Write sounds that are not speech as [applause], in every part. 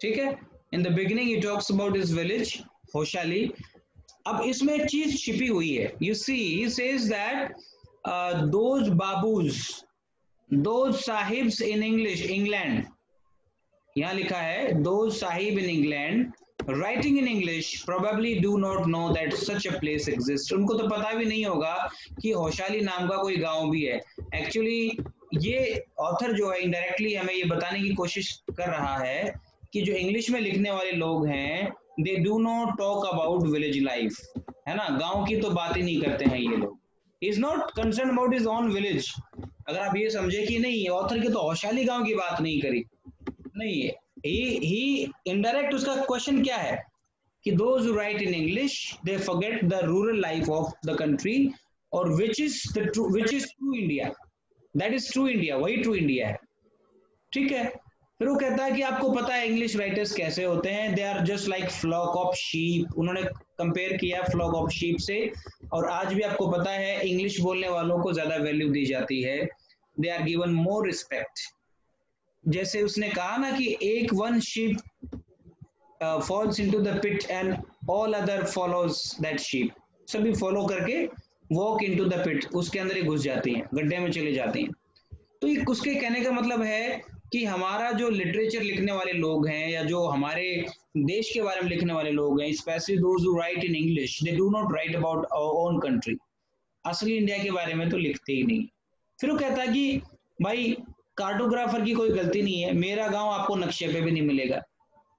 ठीक है? In the beginning he talks about this village Hosahalli अब इसमें चीज़ छिपी हुई है। You see he says that those babus those sahibs in English England यहाँ लिखा है those sahib in England writing in English probably do not know that such a place exist उनको तो पता भी नहीं होगा कि होशाली नाम का कोई गाँव भी है। एक्चुअली ये ऑथर जो है इनडायरेक्टली हमें ये बताने की कोशिश कर रहा है कि जो इंग्लिश में लिखने वाले लोग हैं they do not talk about village life है ना? गाँव की तो बात ही नहीं करते हैं ये लोग. Is not concern about is on village अगर आप ये समझे कि नहीं ऑथर की तो औशाली गाँव की बात नहीं करी. नहीं ही ही इनडायरेक्ट उसका क्वेश्चन क्या है? कि those write in English they forget the rural life of the country और which is the true which is true India that is true India वही ट्रू इंडिया है. ठीक है? फिर वो कहता है कि आपको पता है इंग्लिश राइटर्स कैसे होते हैं? They are just like flock of sheep उन्होंने कंपेयर किया फ्लॉक ऑफ़ शीप से और आज भी आपको पता है इंग्लिश बोलने वालों को ज़्यादा वैल्यू दी जाती है। They are given more respect जैसे उसने कहा ना कि एक one sheep falls into the pit and all other follows that sheep सभी फॉलो करके वॉक इनटू द पिट उसके अंदर ही घुस जाती हैं, गड्ढे में चले जाती हैं। तो ये उसके कहने का मतलब है कि हमारा जो लिटरेचर लिखने वाले लोग हैं या जो हमारे देश के बारे में लिखने वाले लोग हैं specially those write in English they do not write about our own country असली इंडिया के बारे में तो लिखते ही नहीं। फिर वो कहता है कि, भाई कार्टोग्राफर की कोई गलती नहीं है। मेरा गाँव आपको नक्शे पे भी नहीं मिलेगा।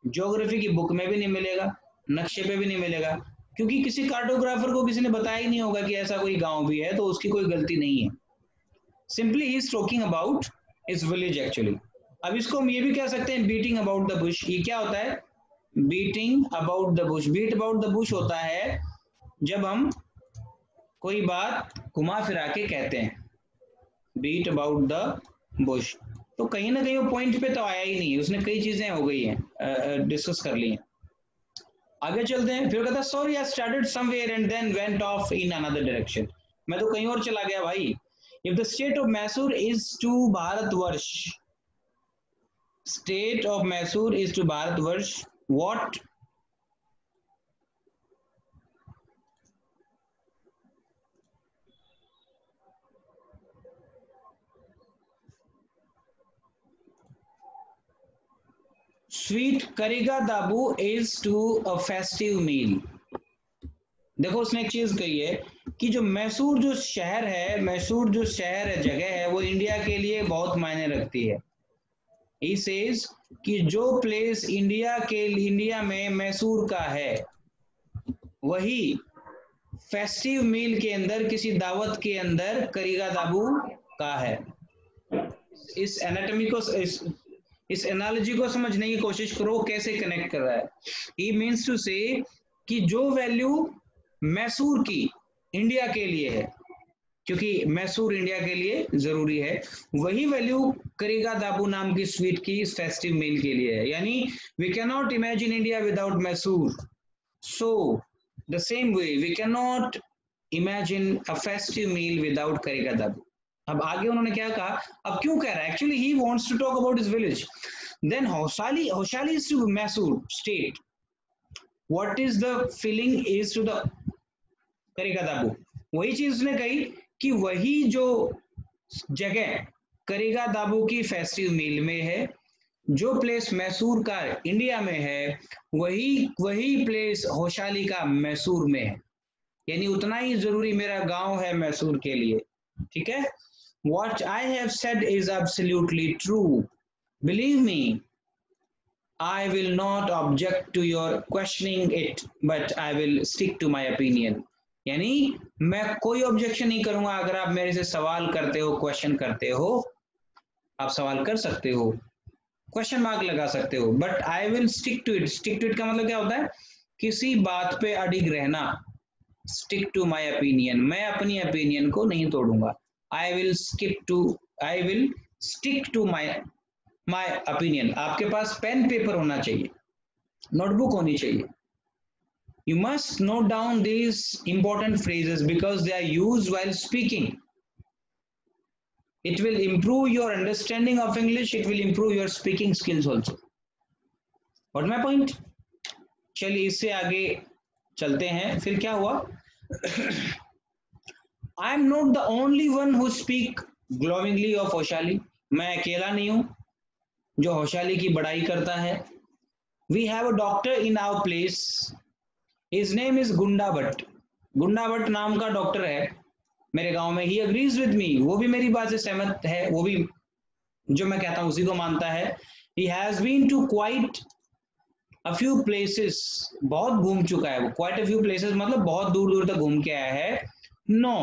ज्योग्राफी की बुक में भी नहीं मिलेगा। नक्शे पे भी नहीं मिलेगा। क्योंकि किसी कार्टोग्राफर को किसी ने बताया ही नहीं होगा कि ऐसा कोई गाँव भी है तो उसकी कोई गलती नहीं है। Simply he is talking about is village actually अब इसको हम ये भी कह सकते हैं बीटिंग अबाउट द बुश ये क्या होता है? Beating about the bush beat about the bush होता है जब हम कोई बात घुमा फिरा के कहते हैं। बीट अबाउट द बुश तो कहीं ना कहीं वो पॉइंट पे तो आया ही नहीं उसने कई चीज़ें हो गई हैं डिस्कस कर ली हैं। आगे चलते हैं। फिर कहता sorry I started somewhere and then went off in another direction मैं तो कहीं और चला गया भाई। If the state of Mysore is to Bharatvarsha state of Mysore is to Bharatvarsha what sweet करेगा दाबू is to a festive meal देखो, उसने एक चीज़ कही है कि जो मैसूर जो शहर है मैसूर जो शहर है, जगह है, वो इंडिया के लिए बहुत मायने रखती है। ही सेज कि जो प्लेस इंडिया के इंडिया में मैसूर का है, वही फेस्टिव मील के अंदर, किसी दावत के अंदर करीगा दाबू का है। इस एनाटॉमी को, इस इस एनालॉजी को समझने की कोशिश करो, कैसे कनेक्ट कर रहा है। ही मीन्स टू से कि जो वैल्यू मैसूर की इंडिया के लिए है क्योंकि मैसूर इंडिया के लिए ज़रूरी है। वही वैल्यू करेगा दाबू नाम की स्वीट की फेस्टिव मील के लिए। यानी we can not imagine India without Mysore. So the same way we can not imagine a festive meal without करेगा दाबू। अब आगे उन्होंने क्या कहा? अब क्यों कह रहा है? Actually he wants to talk about his village then Hosahalli Hosahalli is to Mysore state what is the feeling is to the करेगा दाबू। वही चीज़ उसने कही कि वही जो जगह करेगा दाबू की फेस्टिव मिल में है, जो प्लेस मैसूर का इंडिया में है, वही वही प्लेस होशाली का मैसूर में है। यानी उतना ही ज़रूरी मेरा गाँव है मैसूर के लिए, ठीक है? What I have said is absolutely true believe me I will not object to your questioning it but I will stick to my opinion यानी मैं कोई ऑब्जेक्शन नहीं करूँगा अगर आप मेरे से सवाल करते हो क्वेश्चन करते हो, आप सवाल कर सकते हो क्वेश्चन मार्क लगा सकते हो but I will stick to it stick to it का मतलब क्या होता है? किसी बात पे अडिग रहना स्टिक टू माई ओपिनियन मैं अपनी ओपिनियन को नहीं तोड़ूँगा. I will skip to I will stick to my my opinion आपके पास पेन पेपर होना चाहिए. नोटबुक होनी चाहिए. You must note down these important phrases because they are used while speaking it will improve your understanding of english it will improve your speaking skills also but my point चलिए इससे आगे चलते हैं फिर क्या हुआ I am not the only one who speak glowingly of Hosahalli मैं अकेला नहीं हूँ जो होशाली की बड़ाई करता है we have a doctor in our place his name is Gunda Bhatt Gunda Bhatt नाम का डॉक्टर है। मेरे गाँव में ही अग्रीज विद मी वो भी मेरी बात से सहमत है। वो भी जो मैं कहता हूँ, उसी को मानता है। He has been to quite a few places बहुत घूम चुका है वो। क्वाइट अ फ्यू प्लेसेस मतलब बहुत दूर दूर तक घूम के आया है। नो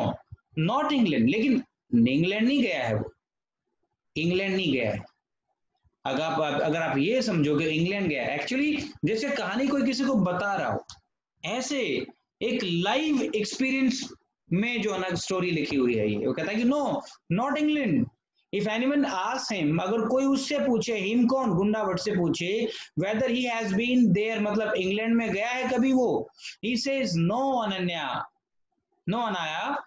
नॉट इंग्लैंड लेकिन इंग्लैंड नहीं गया है वो। इंग्लैंड नहीं गया है। अगर आप अगर आप ये समझोगे इंग्लैंड गया एक्चुअली जैसे कहानी कोई किसी को बता रहा हो ऐसे एक लाइव एक्सपीरियंस में जो ना स्टोरी लिखी हुई है ये। वो कहता है कि no not England if anyone us him अगर कोई उससे पूछे हिम कौन? गुंडा भट्ट से पूछे whether he has been there मतलब इंग्लैंड में गया है कभी वो? ही सेज नो अनन्या no Anaya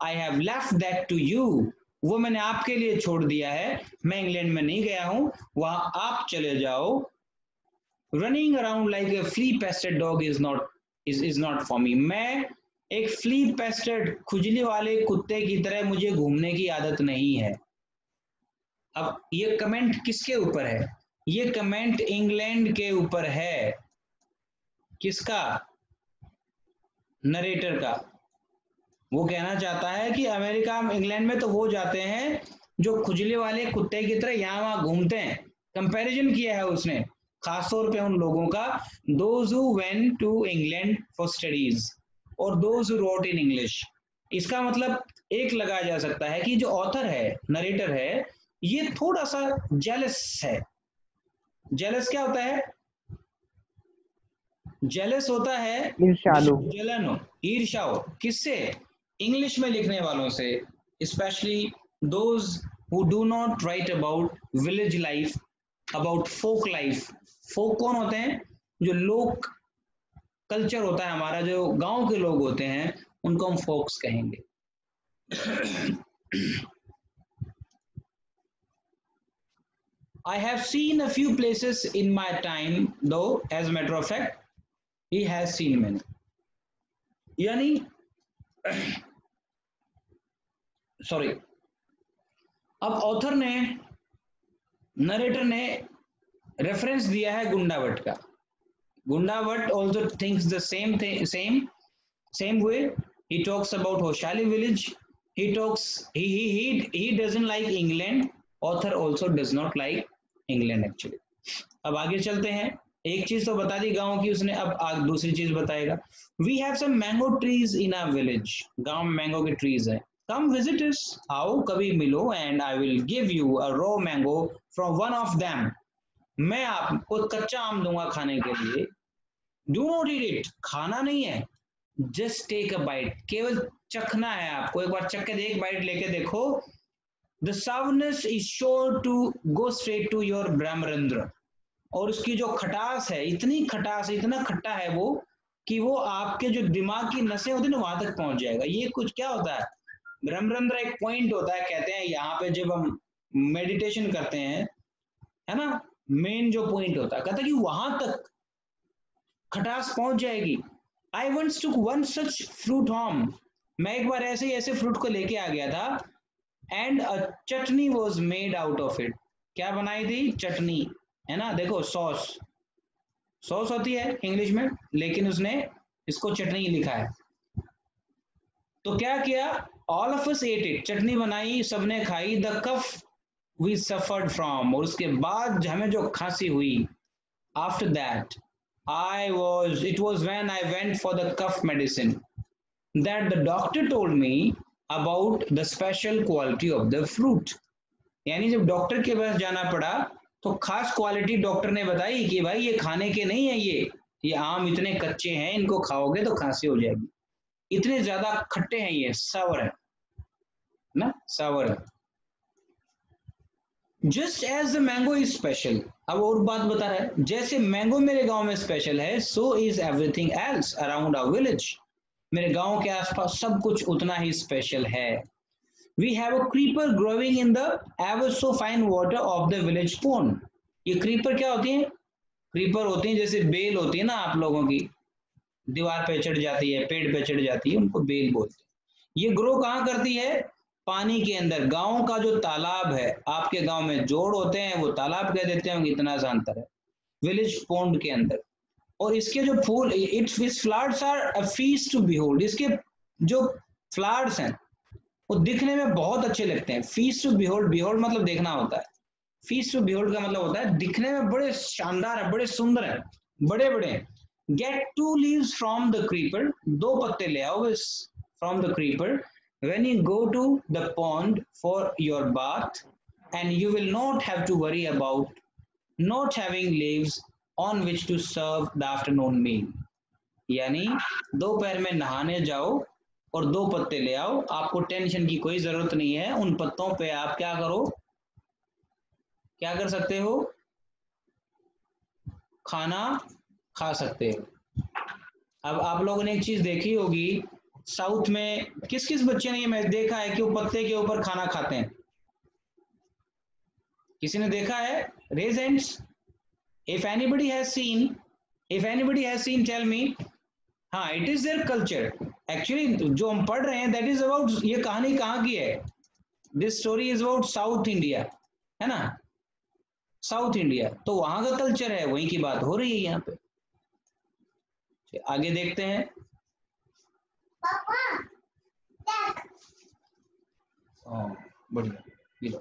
I have left that to you वो मैंने आपके लिए छोड़ दिया है। मैं इंग्लैंड में नहीं गया हूँ। वहाँ आप चले जाओ। Running around like a flea pestered dog is not is is not for me मैं एक फ्ली पेस्टेड खुजली वाले कुत्ते की तरह मुझे घूमने की आदत नहीं है। अब ये कमेंट किसके ऊपर है? ये कमेंट इंग्लैंड के ऊपर है। किसका? नरेटर का। वो कहना चाहता है कि अमेरिका इंग्लैंड में तो वो जाते हैं, जो खुजली वाले कुत्ते की तरह यहाँ वहाँ घूमते हैं। कंपैरिजन किया है उसने। खासतौर पे उन लोगों का those who to England for studies और those who wrote in English इसका मतलब एक लगाया जा सकता है कि जो ऑथर है नरेटर है ये थोड़ा सा जेलस है। जेलस क्या होता है? जेलस होता है जलन हो ईर्षा हो किससे? इंग्लिश में लिखने वालों से specially those who do not write about village life about folk life folk कौन होते हैं? जो लोक कल्चर होता है हमारा, जो गाँव के लोग होते हैं, उनको हम फोक्स कहेंगे। I have seen a few places in my time though as matter of fact he has seen man यानी सॉरी अब ऑथर ने नरेटर ने रेफरेंस दिया है गुंडावट का। Gundawat also thinks the same same same way Hoshali village. He talks he he he, he doesn't like England. Author also does not like England actually. अब आगे चलते हैं। एक चीज़ तो बता दी गाँव की उसने अब आग दूसरी चीज़ बताएगा। We have some mango trees in our village गाँव में मैंगो के ट्रीज है। कम विज़िट अस आओ कभी मिलो and I will give you a raw mango from one of them मैं आपको कच्चा आम दूँगा खाने के लिए। डू नॉट ईट इट खाना नहीं है। जस्ट टेक अ बाइट केवल चखना है आपको। एक बार चख के एक बाइट लेके देखो। The sourness is sure to go straight to your ब्रह्मरंद्र और उसकी जो खटास है, इतनी खटास, इतना खट्टा है वो, कि वो आपके जो दिमाग की नसें होती है ना, वहाँ तक पहुँच जाएगा। ये कुछ क्या होता है? ब्रह्मरंद्र एक पॉइंट होता है, कहते हैं, यहाँ पे जब हम मेडिटेशन करते हैं, है ना? मेन जो पॉइंट होता है। कहता कि वहाँ तक खटास पहुँच जाएगी। I wants to one such fruit home मैं एक बार ऐसे ही ऐसे फ्रूट को लेके आ गया था and a chutney was made out of it क्या बनाई थी? चटनी। है ना? देखो सॉस सॉस होती है इंग्लिश में, लेकिन उसने इसको चटनी लिखा है। तो क्या किया? All of us ate it chutney बनाई, सबने खाई। The cough we suffered from और उसके बाद हमें जो खांसी हुई after that I was it was when I went for the cough medicine that the doctor told me about the special quality of the fruit यानी जब डॉक्टर के पास जाना पड़ा तो खास क्वालिटी डॉक्टर ने बताई कि भाई ये खाने के नहीं है ये। ये आम इतने कच्चे हैं, इनको खाओगे तो खांसी हो जाएगी। इतने ज़्यादा खट्टे हैं ये, सावर है। ना? सावर है। Just as the mango is special अब और बात बता रहा है, जैसे मैंगो मेरे गाँव में स्पेशल है so is everything else around our village मेरे गाँव के आसपास सब कुछ उतना ही स्पेशल है। We have a creeper growing in the ever so fine water of the village pond ये क्रीपर क्या होती है? क्रीपर होती है, जैसे बेल होती है ना आप लोगों की। दीवार पे चढ़ जाती है, पेड़ पे चढ़ जाती है, उनको बेल बोलते हैं। ये ग्रो कहाँ करती है? पानी के अंदर, गाँव का जो तालाब है, आपके गाँव में जोड़ होते हैं, वो तालाब कह देते हैं, इतना सा अंतर है विलेज पोन्ड के अंदर। और इसके जो फूल its flowers are a feast to behold इसके जो फ्लावर्स हैं, वो दिखने में बहुत अच्छे लगते हैं। फ़ीस टू बिहोल्ड बिहोल्ड मतलब देखना होता है। फ़ीस टू बिहोल्ड का मतलब होता है, दिखने में बड़े शानदार है, बड़े सुंदर है, बड़े बड़े get two leaves from the creeper दो पत्ते ले आओ from the creeper when you go to the pond for your bath and you will not have to worry about not having leaves on which to serve the afternoon meal यानी दोपहर में नहाने जाओ और दो पत्ते ले आओ आपको टेंशन की कोई ज़रूरत नहीं है उन पत्तों पे आप क्या करो क्या कर सकते हो खाना खा सकते हो अब आप लोगों ने एक चीज़ देखी होगी साउथ में किस किस बच्चे ने ये मैं देखा है कि वो पत्ते के ऊपर खाना खाते हैं? किसी ने देखा है? Raise hands if anybody has seen if anybody has seen tell me हाँ it is their culture actually जो हम पढ़ रहे हैं दैट इज़ अबाउट ये कहानी कहाँ की है? This story is about South India है ना? साउथ इंडिया तो वहाँ का कल्चर है, वहीं की बात हो रही है यहाँ पे। आगे देखते हैं। हाँ, बढ़िया लो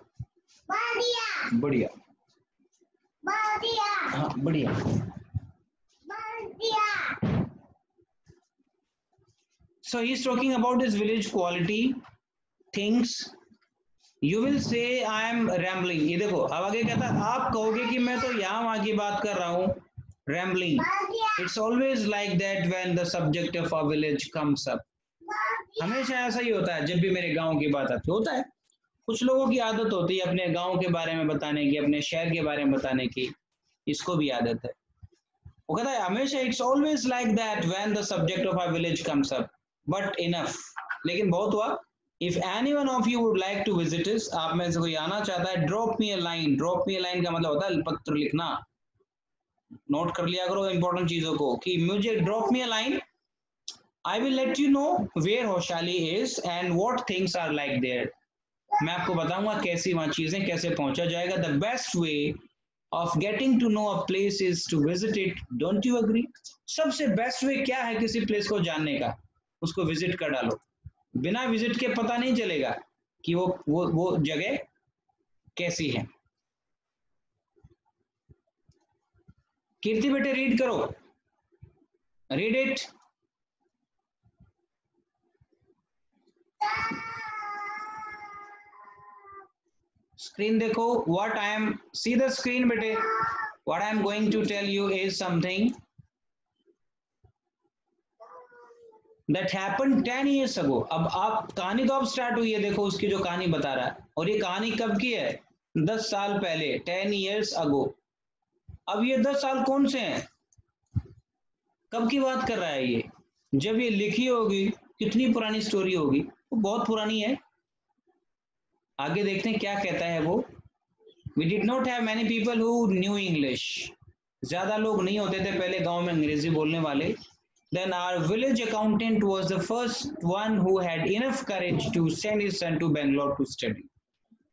बढ़िया बढ़िया हाँ बढ़िया So he's talking about his village quality, things. You will say I am rambling. ये देखो अब आगे कहता है आप कहोगे कि मैं तो यहाँ वहाँ की बात कर रहा हूँ rambling. It's always like that when the subject of a village comes up. हमेशा ऐसा ही होता है, जब भी मेरे गाँव की बात आती होता है। कुछ लोगों की आदत होती है अपने गाँव के बारे में बताने की, अपने शहर के बारे में बताने की, इसको भी आदत है। वो कहता है, हमेशा it's always like that when the subject of our village comes up but enough लेकिन बहुत हुआ if any one of you would like to visit इस आप में से कोई आना चाहता है drop me a line drop me a line का मतलब होता है, पत्र लिखना। नोट कर लिया करो इंपॉर्टेंट चीज़ों को कि मुझे drop me a line I will let you know where Hoshali is and what things are like there. मैं आपको बताऊँगा कैसी वहाँ चीज़ें कैसे पहुँचा जाएगा। The best way of getting to know a place is to visit it don't you agree सबसे बेस्ट वे क्या है किसी प्लेस को जानने का? उसको विज़िट कर डालो। बिना विज़िट के पता नहीं चलेगा कि वो वो वो जगह कैसी है। कीर्ति बेटे रीड करो। रीड इट स्क्रीन देखो what I am see the screen बेटे? What I am going to tell you is something that happen ten years ago अब आप कहानी तो अब स्टार्ट हुई है, देखो उसकी जो कहानी बता रहा है। और ये कहानी कब की है? दस साल पहले टेन ईयर्स अगो अब ये दस साल कौन से हैं? कब की बात कर रहा है ये? जब ये लिखी होगी, कितनी पुरानी स्टोरी होगी? वो बहुत पुरानी है। आगे देखते हैं क्या कहता है वो। We did not have many people who knew English ज़्यादा लोग नहीं होते थे पहले गाँव में अंग्रेज़ी बोलने वाले। Then our village accountant was the first one had enough courage to send his son to Bangalore to study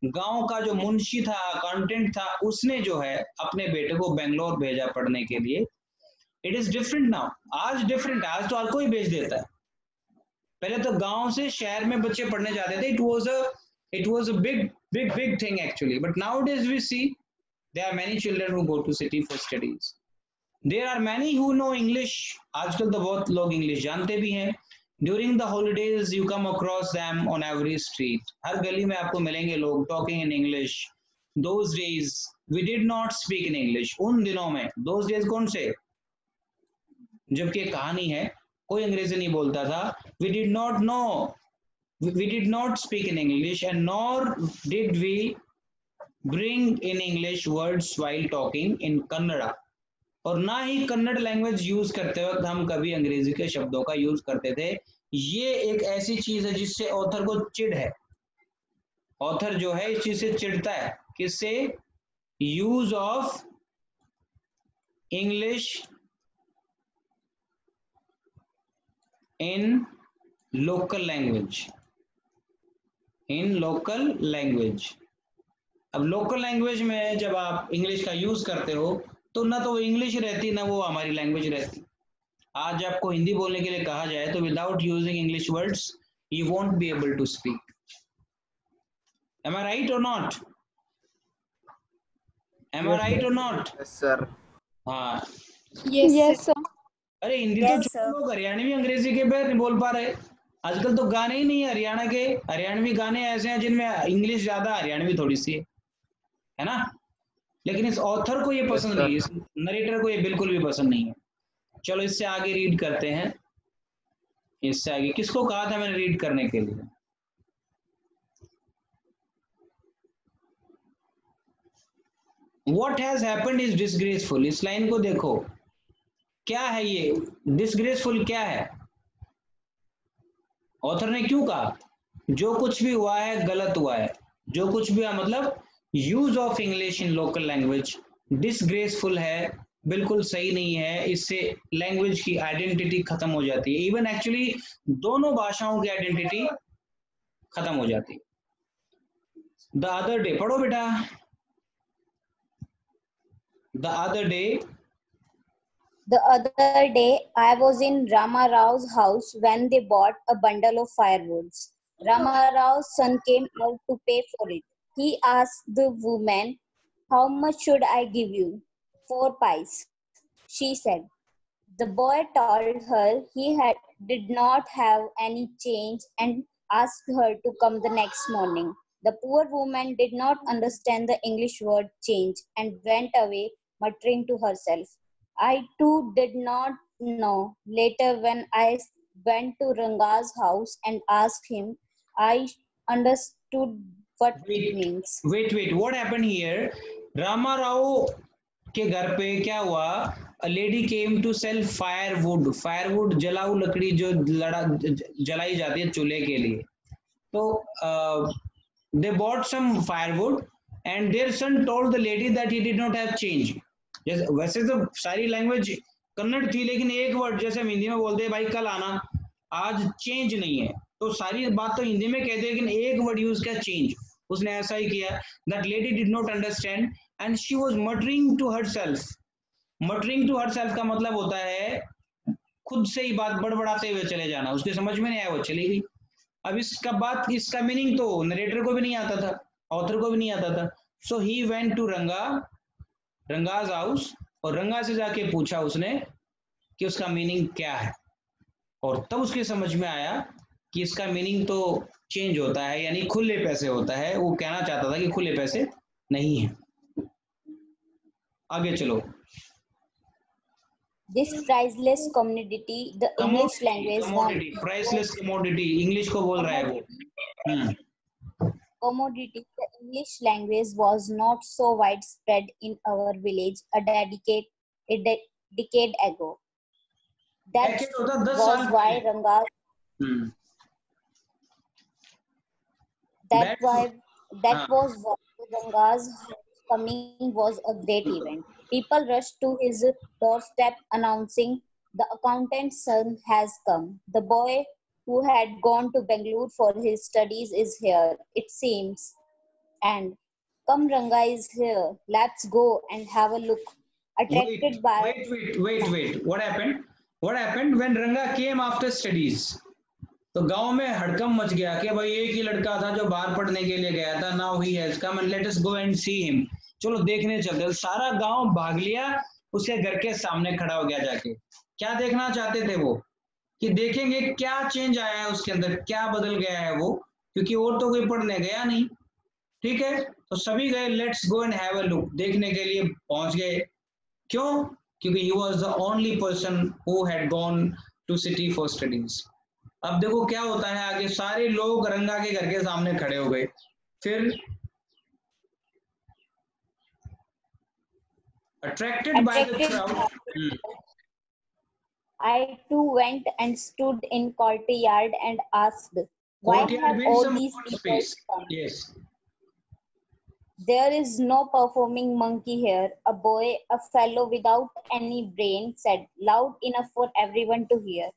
गाँव का जो मुंशी था अकाउंटेंट था, उसने जो है अपने बेटे को बेंगलोर भेजा पढ़ने के लिए। इट इज़ डिफरेंट नाउ आज डिफरेंट आज तो हर कोई भेज देता है। पहले तो गाँव से शहर में बच्चे पढ़ने जाते थे it was it was a big big big thing actually but nowadays we see there are many children go to city for studies there are many who know English आजकल तो बहुत लोग इंग्लिश जानते भी हैं. During the holidays you come across them on every street हर गली में आपको मिलेंगे लोग talking in English those days we did not speak in English उन दिनों में दोज डेज़ कौन से? जबकि कहानी है कोई अंग्रेज़ी नहीं बोलता था। We did not know we did not speak in English and nor did we bring in English words while talking in Kannada और ना ही कन्नड़ लैंग्वेज यूज़ करते वक्त हम कभी अंग्रेज़ी के शब्दों का यूज़ करते थे। ये एक ऐसी चीज़ है जिससे ऑथर को चिड़ है। ऑथर जो है, इस चीज़ से चिढ़ता है। किससे? Use of English in local language. In local language. अब लोकल लैंग्वेज में जब आप इंग्लिश का यूज़ करते हो तो ना तो वो इंग्लिश रहती ना वो हमारी लैंग्वेज रहती। आज आपको हिंदी बोलने के लिए कहा जाए तो without using English words you won't be able to speak am I right or not am I right or not sir हाँ। Yes, yes sir. अरे हिंदी Yes, तो sir. छोड़ लोग हरियाणवी अंग्रेज़ी के पैर नहीं बोल पा रहे। आजकल तो गाने ही नहीं है हरियाणा के। हरियाणवी गाने ऐसे हैं जिनमें इंग्लिश ज़्यादा हरियाणवी थोड़ी सी है। है ना? लेकिन इस ऑथर को ये पसंद sir. नहीं है। इस नरेटर को ये बिल्कुल भी पसंद नहीं है। चलो इससे आगे रीड करते हैं। इससे आगे किसको कहा था मैंने रीड करने के लिए? What has happened is disgraceful इस लाइन को देखो। क्या है ये? डिसग्रेसफुल क्या है? ऑथर ने क्यों कहा? जो कुछ भी हुआ है, गलत हुआ है। जो कुछ भी हुआ मतलब use of English in local language disgraceful है, बिल्कुल सही नहीं है, इससे लैंग्वेज की आइडेंटिटी खत्म हो जाती है। इवन एक्चुअली दोनों भाषाओं की आइडेंटिटी खत्म हो जाती है। द अदर डे पढ़ो बेटा। The other day The other day, I was in Rama Rao's house when they bought a bundle of firewoods. Rama Rao's son came out to pay for it. He asked the woman, How much should I give you? Four pies, she said. The boy told her he had did not have any change and asked her to come the next morning. The poor woman did not understand the English word change and went away muttering to herself. I too did not know. Later, when I went to Ranga's house and asked him, I understood what it Wait. means. Wait wait what happened here Rama Rao के घर पे क्या हुआ a lady came to sell firewood firewood जलाऊ लकड़ी जो लड़ा ज- ज- जलाई जाती है चूल्हे के लिए तो they bought some firewood and their son told the lady that he did not have change जैसे वैसे तो सारी लैंग्वेज कन्नड़ थी, लेकिन एक वर्ड जैसे हम हिंदी में बोलते हैं, भाई, कल आना। आज चेंज नहीं है। तो सारी बात तो हिंदी में कहते हैं, लेकिन एक वर्ड यूज़ किया चेंज उसने ऐसा ही किया that lady did not understand and she was muttering to herself muttering to herself का मतलब होता है, खुद से ही बात बड़बड़ाते हुए चले जाना। उसके समझ में नहीं आया, वो चली गई। अब इसका बात, इसका मीनिंग तो नरेटर को भी नहीं आता था ऑथर को भी नहीं आता था। So he went to Ranga Ranga's house और रंगा से जाके पूछा उसने कि उसका मीनिंग क्या है। और तब उसके समझ में आया कि इसका मीनिंग तो चेंज होता है यानी खुले पैसे होता है। वो कहना चाहता था कि खुले पैसे नहीं है। आगे चलो। This priceless commodity, the English language, commodity priceless commodity English को बोल रहा है वो। Commodity, the English language was not so widespread in our village a decade, a de decade ago. That was why Ranga. That, why that was Ranga's coming was a great event. People rushed to his doorstep announcing the accountant's son has come. The boy who had gone to Bangalore for his studies is here. It seems And come Ranga is here. Let's go and have a look. Attracted wait, by wait, wait, wait, wait. What happened? What happened when Ranga came after studies? तो गाँव में हड़कम much गया कि भाई एक ही लड़का था जो बाहर पढ़ने के लिए गया था now he has come and let us go and see him चलो देखने चलते। सारा गाँव भाग लिया उसके घर के सामने खड़ा हो गया जाके क्या देखना चाहते थे वो कि देखेंगे क्या चेंज आया है उसके अंदर क्या बदल गया है वो क्योंकि और तो कोई पढ़ने गया नहीं ठीक है? तो सभी गए let's go and have a look देखने के लिए पहुँच गए। क्यों? क्योंकि he was the only person who had gone to city for studies अब देखो क्या होता है आगे। सारे लोग रंगा के घर के सामने खड़े हो गए। फिर attracted by the crowd by- I too went and stood in courtyard and asked, Why courtyard have means all these people space. come? yes. There is no performing monkey here. A boy, a fellow without any brain, said, loud enough for everyone to hear.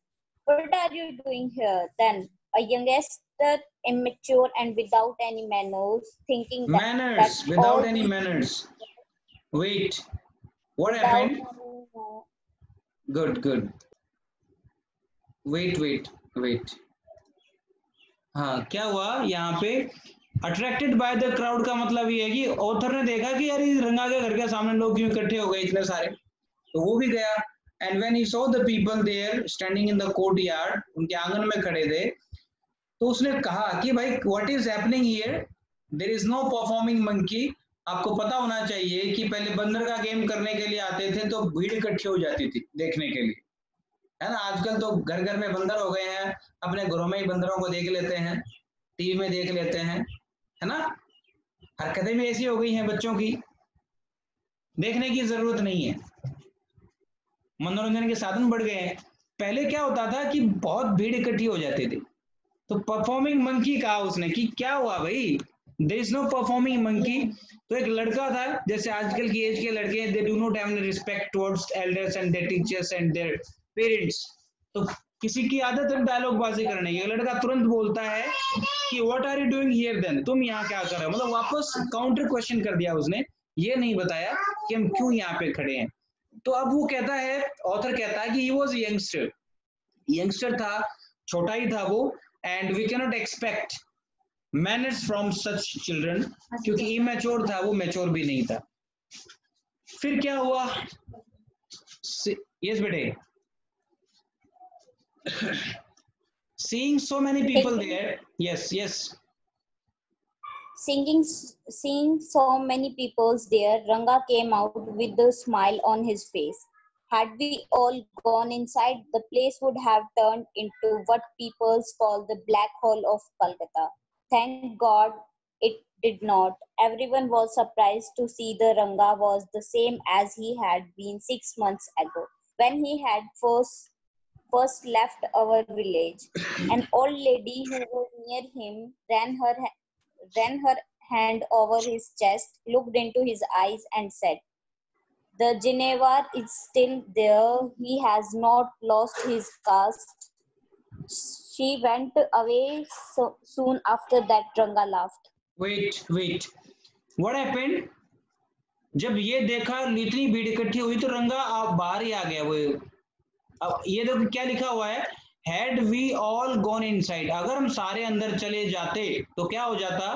What are you doing here? Then a youngster, immature and without any manners, thinking that, Manners, that without all any manners. Wait, what without happened? any- Good, good. Wait, wait, wait. हाँ क्या हुआ यहाँ पे Attracted by the crowd का मतलब ये है कि ऑथर ने देखा कि यार ये रंगा के घर के सामने लोग क्यों इकट्ठे हो गए इतने सारे। तो वो भी गया and when he saw the people there standing in the courtyard उनके आँगन में खड़े थे तो उसने कहा कि भाई what is happening here there is no performing monkey आपको पता होना चाहिए कि पहले बंदर का गेम करने के लिए आते थे तो भीड़ इकट्ठी हो जाती थी देखने के लिए। है ना? आजकल तो घर घर में बंदर हो गए हैं, अपने घरों में ही बंदरों को देख लेते हैं, टीवी में देख लेते हैं। है ना? हरकतें भी ऐसी हो गई हैं बच्चों की, देखने की ज़रूरत नहीं है। मनोरंजन के साधन बढ़ गए हैं। पहले क्या होता था कि बहुत भीड़ इकट्ठी हो जाती थी। तो परफॉर्मिंग मंकी कहा उसने कि क्या हुआ भाई? There is no performing monkey तो एक लड़का था, जैसे आजकल की एज के लड़के they do not have respect towards elders and their teachers and their parents तो किसी की आदत है डायलॉग बाजी करने की। लड़का तुरंत बोलता है कि what are you doing here then तुम यहाँ क्या कर रहे हो? मतलब वापस काउंटर क्वेश्चन कर दिया उसने। ये नहीं बताया कि हम क्यों यहाँ पे खड़े हैं। तो अब वो कहता है ऑथर कहता है कि ही वॉज़ यंगस्टर यंगस्टर था, छोटा ही था वो and we cannot expect manners from such children क्योंकि इमेच्योर था वो मेच्योर भी नहीं था। फिर क्या हुआ? यस बेटे। Seeing so many people there yes yes Singing, seeing so many peoples there, Ranga came out with a smile on his face. Had we all gone inside, the place would have turned into what people call the black hole of Calcutta. Thank God it did not. Everyone was surprised to see the Ranga was the same as he had been six months ago when he had first first left our village. An [clears throat] old lady who was near him ran her ha- ran her hand over his chest, looked into his eyes, and said, "The Geneva is still there. He has not lost his caste." She went away so soon after that. Ranga laughed. wait wait what happened जब ये देखा इतनी भीड़ इकट्ठी हुई तो रंगा आप बाहर ही आ गया वो अब ये देखो क्या लिखा हुआ है? Had we all gone inside अगर हम सारे अंदर चले जाते तो क्या हो जाता?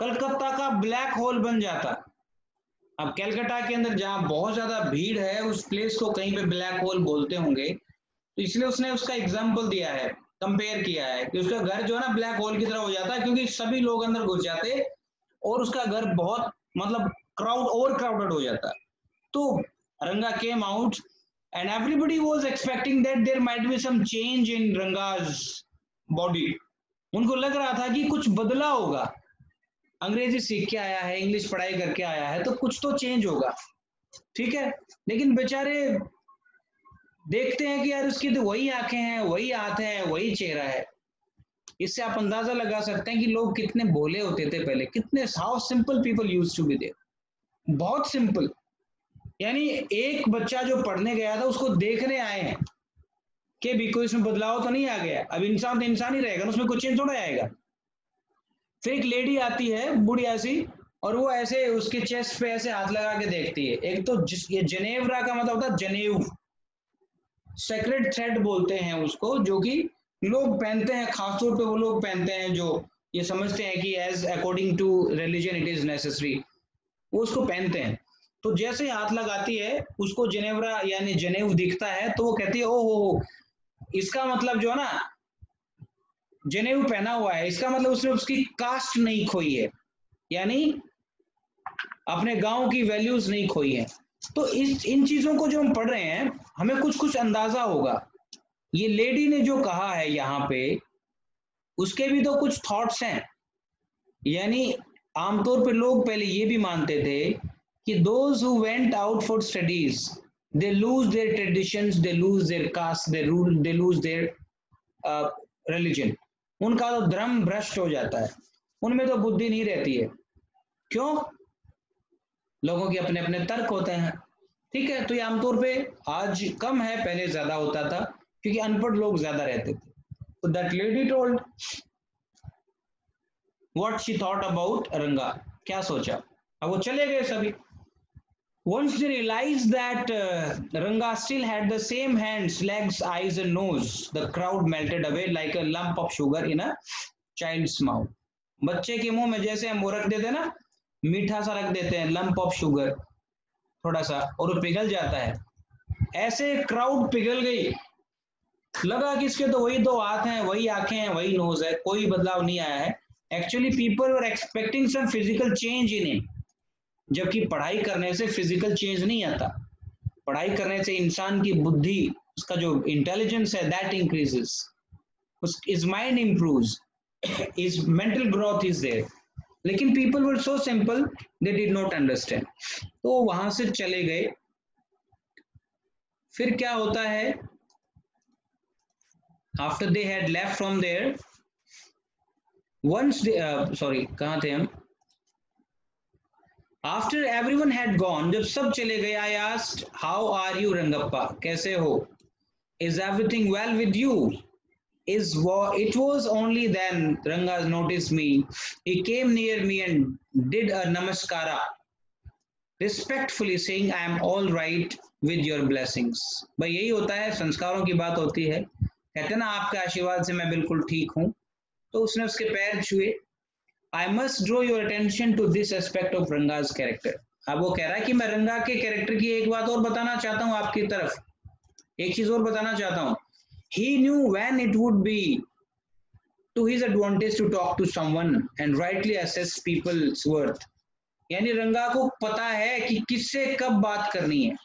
कलकत्ता का ब्लैक होल बन जाता। अब कलकत्ता के अंदर जहाँ बहुत ज़्यादा भीड़ है, उस प्लेस को कहीं पे ब्लैक होल बोलते होंगे। तो इसलिए उसने उसका एग्ज़ाम्पल दिया है कंपेयर किया है कि उसका घर जो है ना ब्लैक होल की तरह हो जाता है क्योंकि सभी लोग अंदर घुस जाते और उसका घर बहुत मतलब क्राउड ओवर क्राउडेड हो जाता। तो Ranga came out and everybody was expecting that there might be some change in Ranga's body. उनको लग रहा था कि कुछ बदला होगा। अंग्रेज़ी सीख के आया है, इंग्लिश पढ़ाई करके आया है तो कुछ तो चेंज होगा। ठीक है? लेकिन बेचारे देखते हैं कि यार उसकी तो वही आँखें हैं, वही हाथ है, वही चेहरा है। इससे आप अंदाज़ा लगा सकते हैं कि लोग कितने भोले होते थे पहले। कितने how simple people used to be there बहुत सिंपल यानी एक बच्चा जो पढ़ने गया था, उसको देखने आए हैं कि भी कोई इसमें बदलाव तो नहीं आ गया। अब इंसान तो इंसान ही रहेगा उसमें कुछ चेंज थोड़ा आएगा। फिर एक लेडी आती है, बुढ़िया सी, और वो ऐसे उसके चेस्ट पे ऐसे हाथ लगा के देखती है। एक तो जिस, ये जनेवरा का मतलब होता है जनेऊ सेक्रेट थ्रेड बोलते हैं उसको, जो कि लोग पहनते हैं खासतौर पे वो लोग पहनते हैं जो ये समझते हैं कि as according to religion it is necessary वो उसको पहनते हैं। तो जैसे हाथ लगाती है, उसको जनेवरा यानी जनेऊ दिखता है तो वो कहती है ओ हो हो इसका मतलब जो है ना जनेऊ पहना हुआ है, इसका मतलब उसने उसकी कास्ट नहीं खोई है, यानी अपने गाँव की वैल्यूज़ नहीं खोई है। तो इस, इन चीज़ों को जो हम पढ़ रहे हैं, हमें कुछ कुछ अंदाज़ा होगा। ये लेडी ने जो कहा है यहाँ पे, उसके भी तो कुछ थॉट्स हैं। यानी आमतौर पे लोग पहले ये भी मानते थे कि those who went out for studies they lose their traditions they lose their caste they rule they lose their uh, religion. उनका तो धर्म भ्रष्ट हो जाता है। उनमें तो बुद्धि नहीं रहती है। क्यों? लोगों के अपने अपने तर्क होते हैं। ठीक है तो ये आमतौर पे आज कम है पहले ज़्यादा होता था क्योंकि अनपढ़ लोग ज़्यादा रहते थे। तो that lady told what she thought about Ranga क्या सोचा? अब वो चले गए सभी। Once they realized that uh, Ranga still had the same hands, legs, eyes, and nose, the crowd melted away like a lump of sugar in a child's mouth. बच्चे के मुँह में जैसे हम वो रख देते हैं ना मीठा सा रख देते हैं लंप ऑफ़ शुगर थोड़ा सा और पिघल जाता है। ऐसे क्राउड पिघल गई। लगा कि इसके तो वही दो हाथ हैं वही आँखें हैं वही नोज़ है कोई बदलाव नहीं आया है। Actually people were expecting some physical change in it जबकि पढ़ाई करने से फ़िज़िकल चेंज नहीं आता। पढ़ाई करने से इंसान की बुद्धि, उसका जो इंटेलिजेंस है that increases his mind improves his mental growth is there लेकिन people were so simple they did not understand तो वहाँ से चले गए। फिर क्या होता है? After they had left from there once sorry कहाँ थे हम? आफ्टर एवरीवन हैड गॉन जब सब चले गए I asked how are you Rangappa कैसे हो is everything well with you is it was only then Ranga noticed me. He came near me and did a namaskara, respectfully saying, I am all right with your blessings. भाई यही होता है संस्कारों की बात होती है कहते ना आपके आशीर्वाद से मैं बिल्कुल ठीक हूँ तो उसने उसके पैर छुए I must draw your attention to this aspect of Ranga's character अब वो कह रहा है कि मैं रंगा के कैरेक्टर की एक बात और बताना चाहता हूँ आपकी तरफ़। एक चीज़ और बताना चाहता हूँ। ही knew when it would be to his advantage to talk to someone and rightly assess people's worth. यानी रंगा को पता है कि किससे कब बात करनी है।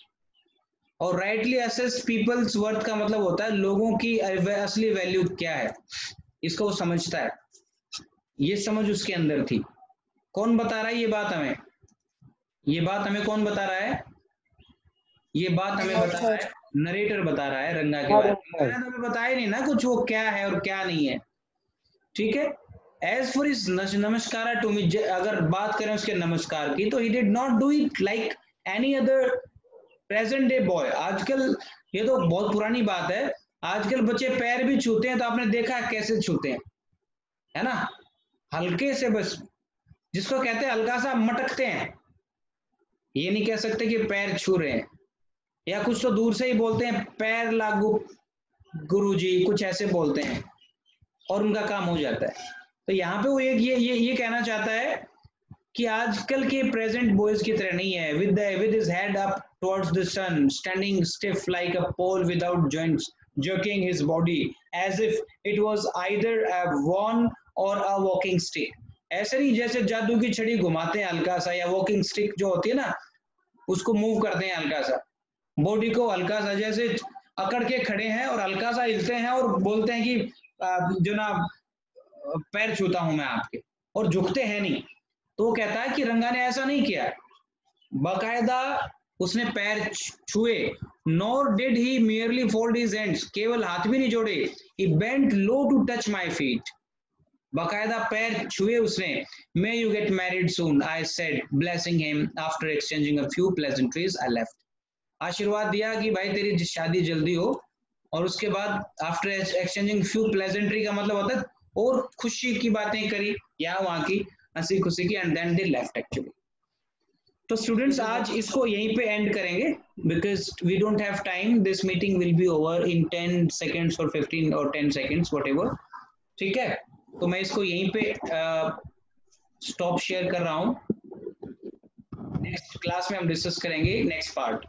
और राइटली असेस पीपल्स वर्थ का मतलब होता है लोगों की असली वैल्यू क्या है। इसको वो समझता है। ये समझ उसके अंदर थी। कौन बता रहा है ये बात हमें? ये बात हमें कौन बता रहा है? ये बात हमें बता रहा है, नरेटर बता रहा है रंगा के बारे में। तो हमें बताया नहीं ना कुछ वो क्या है और क्या नहीं है। ठीक है? एज फॉर इज़ नमस्कार अगर बात करें उसके नमस्कार की तो he did not do it like any other present day boy आजकल ये तो बहुत पुरानी बात है। आजकल बच्चे पैर भी छूते हैं तो आपने देखा कैसे छूते हैं। है ना? हल्के से बस, जिसको कहते हैं हल्का सा मटकते हैं। ये नहीं कह सकते कि पैर छू रहे हैं, या कुछ तो दूर से ही बोलते हैं, पैर लागू, गुरुजी, कुछ ऐसे बोलते हैं, और उनका काम हो जाता है। तो यहाँ पे वो एक ये ये ये कहना चाहता है कि आजकल के प्रेजेंट बॉयज़ की तरह नहीं है। With with his head up towards the sun standing stiff like a pole without joints jerking his body, as if it was either a wand or a walking stick ऐसे नहीं जैसे जादू की छड़ी घुमाते हैं हल्का सा, या वॉकिंग स्टिक जो होती है ना, उसको मूव करते हैं हल्का सा। बॉडी को हल्का सा, जैसे अकड़ के खड़े हैं और हल्का सा हिलते हैं और बोलते हैं कि जो ना, पैर छूता हूँ मैं आपके, और झुकते हैं नहीं। तो वो कहता है कि रंगा ने ऐसा नहीं किया। बाकायदा उसने पैर छुए। Nor did he merely fold his hands केवल हाथ भी नहीं जोड़े। He bent low to touch my feet बाकायदा पैर छुए उसने may you get married soon I said blessing him after exchanging a few pleasantries I left आशीर्वाद दिया कि भाई तेरी शादी जल्दी हो, और उसके बाद आफ्टर एक्सचेंजिंग फ्यू प्लेजेंट्री का मतलब होता है, और खुशी की बातें करी, या वहाँ की हँसी खुशी की and then they left actually तो स्टूडेंट्स आज इसको यहीं पे एंड करेंगे because we don't have time this meeting will be over in 10 seconds और 15 और 10 सेकंड्स व्हाटएवर ठीक है? तो मैं इसको यहीं पे स्टॉप शेयर कर रहा हूँ। नेक्स्ट क्लास में हम डिस्कस करेंगे नेक्स्ट पार्ट